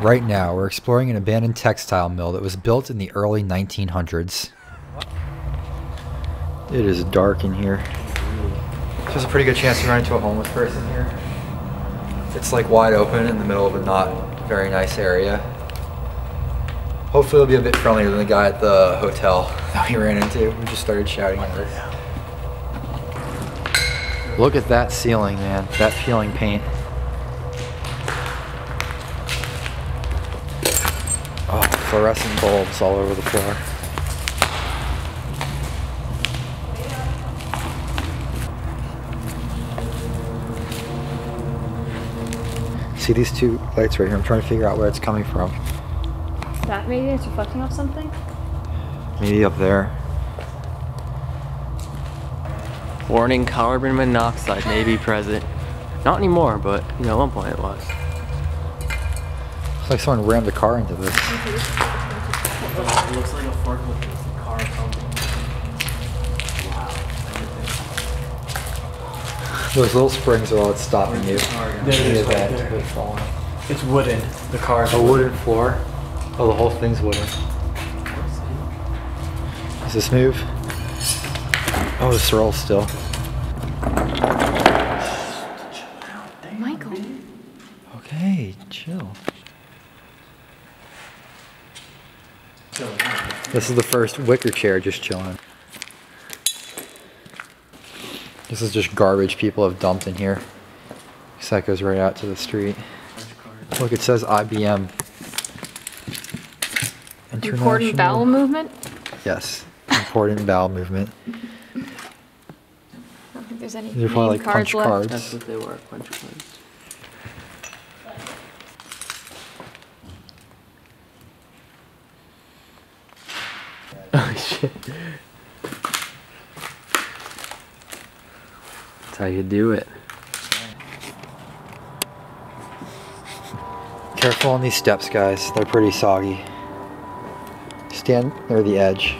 Right now, we're exploring an abandoned textile mill that was built in the early 1900s. It is dark in here. There's a pretty good chance you run into a homeless person here. It's like wide open in the middle of a not very nice area. Hopefully, it'll be a bit friendlier than the guy at the hotel that we ran into. We just started shouting at us. Look at that ceiling, man. That peeling paint. Fluorescent bulbs all over the floor. See these two lights right here? I'm trying to figure out where it's coming from. That maybe it's reflecting off something? Maybe up there. Warning, carbon monoxide may be present. Not anymore, but you know, at one point it was. Looks like someone rammed a car into this. It looks like a forklift car Those little springs are all that's stopping you. There in it the is right there. of it falling. It's wooden. The car is A wooden floor. Oh, the whole thing's wooden. Does this move? Oh, this rolls still. Michael. Okay, chill. This is the first wicker chair just chilling. This is just garbage people have dumped in here. Guess that goes right out to the street. Look, it says IBM. Important bowel movement? Yes, important bowel movement. I don't think there's any These are probably name like punch cards left. cards. That's what they were, punch cards. Oh shit. That's how you do it. Careful on these steps, guys. They're pretty soggy. Stand near the edge.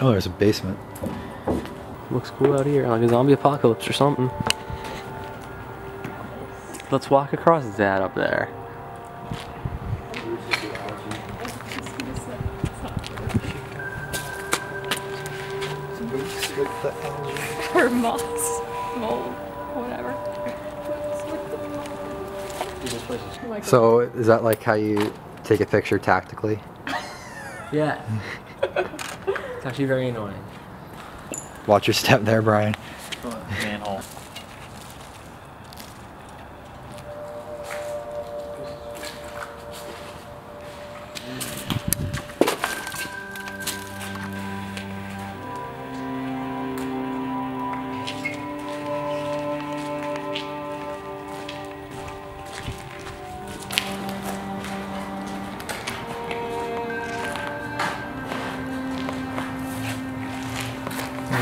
Oh, there's a basement. Looks cool out here, like a zombie apocalypse or something. Let's walk across that up there. Or moss, mold, whatever. So, is that like how you take a picture tactically? Yeah. it's actually very annoying. Watch your step there, Brian.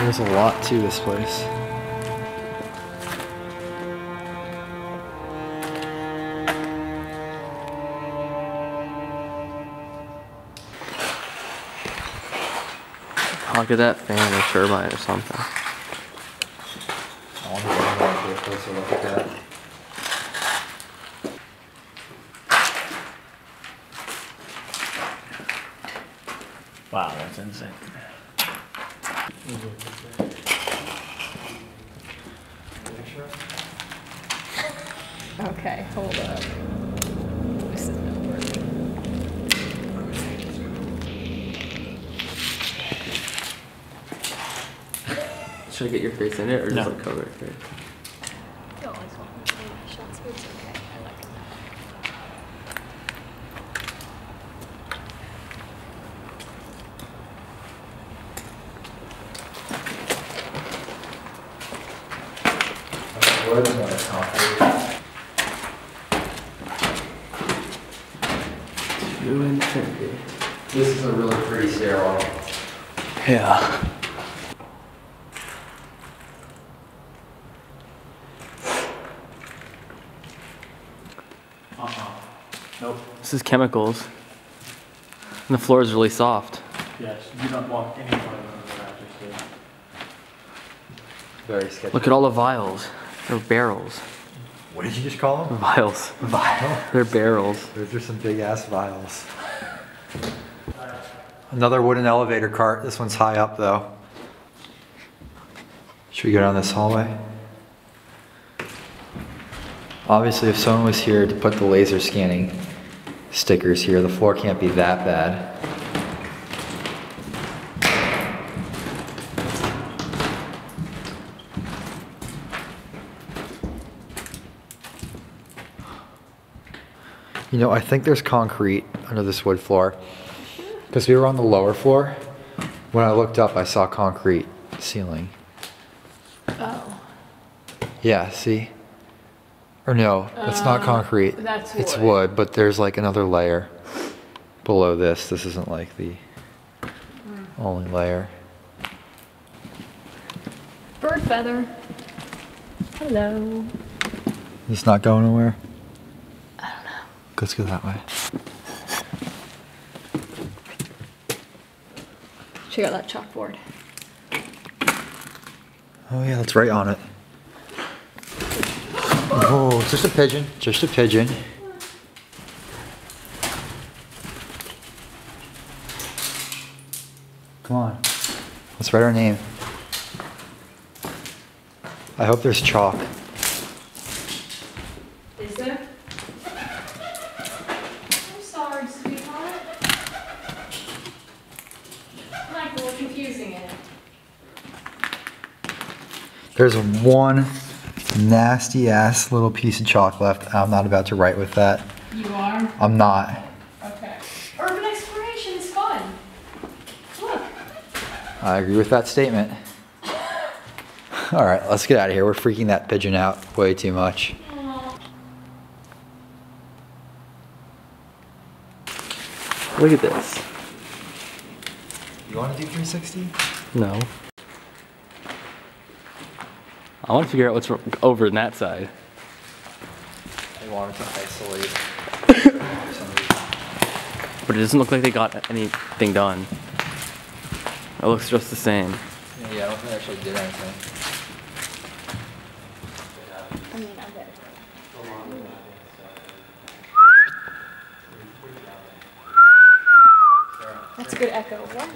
There's a lot to this place. Oh, look at that fan or turbine or something. I want to go to a closer look at that. Wow, that's insane. Okay, hold up. This is not working. Should I get your face in it or just No. like cover it face? No, I just want to see my shots, but it's okay. I like it. To infinity. This is a really pretty stairwell. Yeah. Uh-uh. Nope. This is chemicals. And the floor is really soft. Yes, you don't walk any farther than that, just Very sketchy. Look at all the vials. They're barrels. What did you just call them? Vials. Vial. They're barrels. Those are some big ass vials. Another wooden elevator cart. This one's high up though. Should we go down this hallway? Obviously, if someone was here to put the laser scanning stickers here, the floor can't be that bad. You know, I think there's concrete under this wood floor. Because we were on the lower floor. When I looked up, I saw concrete ceiling. Oh. Yeah, see? Or no, it's not Uh, concrete. that's wood. It's wood. but there's like another layer below this. This isn't like the only layer. Bird feather. Hello. It's not going nowhere? I don't know. Let's go that way. Check out that chalkboard. Oh yeah, that's right on it. Oh, it's just a pigeon. Just a pigeon. Come on. Let's write our name. I hope there's chalk. Is there? I'm sorry, sweetheart. Michael, we're confusing it. There's one nasty ass little piece of chalk left. I'm not about to write with that. You are? I'm not. Okay. Urban exploration is fun. Look. I agree with that statement. All right, let's get out of here. We're freaking that pigeon out way too much. Look at this. You want to do 360? No. I want to figure out what's over in that side. They wanted to isolate. But it doesn't look like they got anything done. It looks just the same. Yeah, I don't think they actually did anything. I mean, I bet. That's a good echo. What?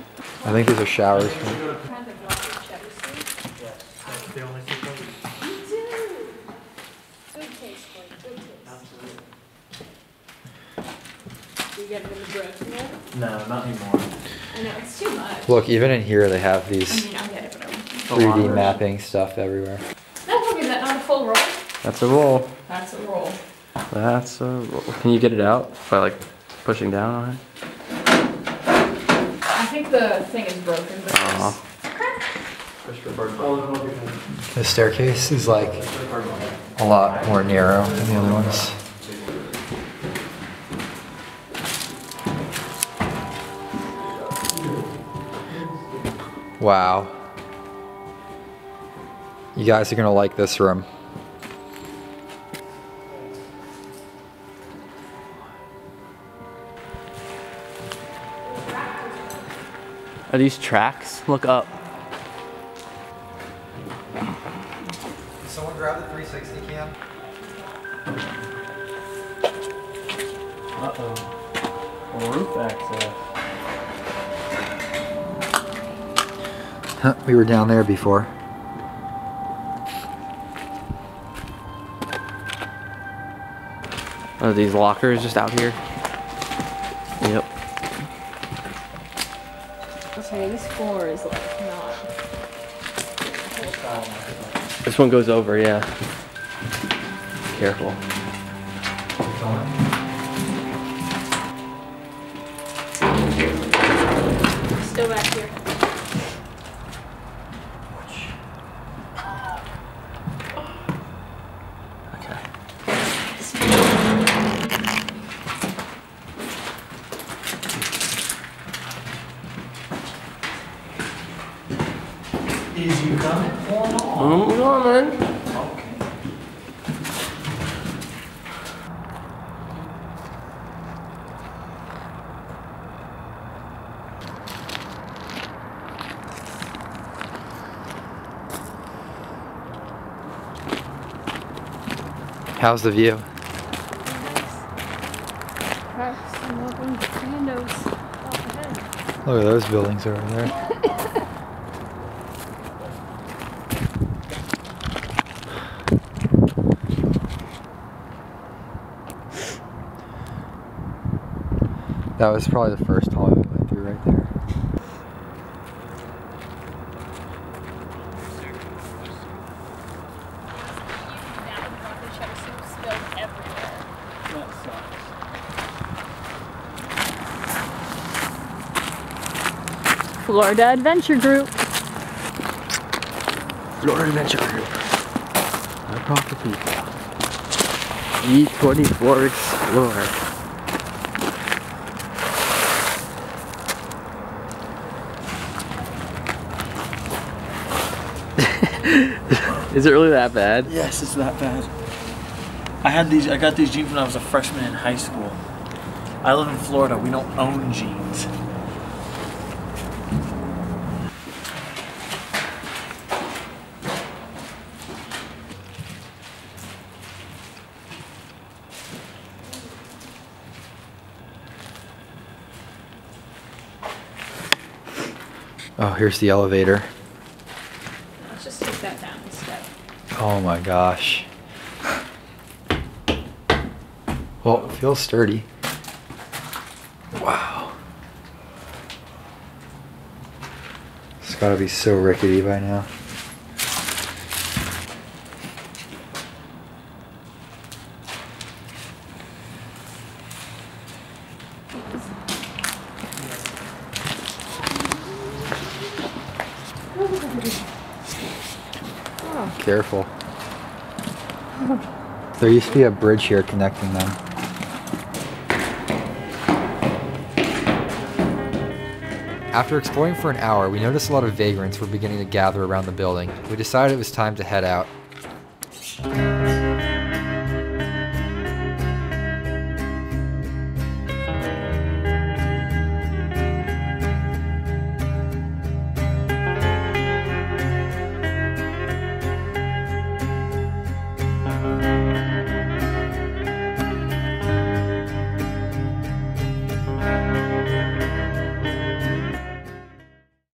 I think these are showers. Kind of like a cheddar soup. You do. Good taste, boy. Good taste. Do you get it in the bread yet? No, not anymore. I know, it's too much. Look, even in here, they have I these mean, I get it, but I won't. 3D mapping stuff everywhere. No, look at that, not a full roll. That's a roll. That's a roll. That's a roll. Can you get it out by like pushing down on it? I think the thing is broken, but Uh-huh. The staircase is like a lot more narrow than the other ones. Wow. You guys are gonna like this room. Are these tracks? Look up. Someone grab the 360 cam. Uh-oh. Roof access. Huh, we were down there before. Are these lockers just out here? Yep. Okay, this floor is like not. This one goes over, yeah. Careful. How's the view? Look at those buildings over there. That was probably the first hall we went through right there. That sucks. Florida Adventure Group. Florida Adventure Group. I brought the people. E24 Explorer. Is it really that bad? Yes, it's that bad. I had these. I got these jeans when I was a freshman in high school. I live in Florida. We don't own jeans. Oh, here's the elevator. Let's just take that down instead. Oh my gosh. Well, it feels sturdy. Wow. It's gotta be so rickety by now. Careful. There used to be a bridge here connecting them. After exploring for an hour, we noticed a lot of vagrants were beginning to gather around the building. We decided it was time to head out.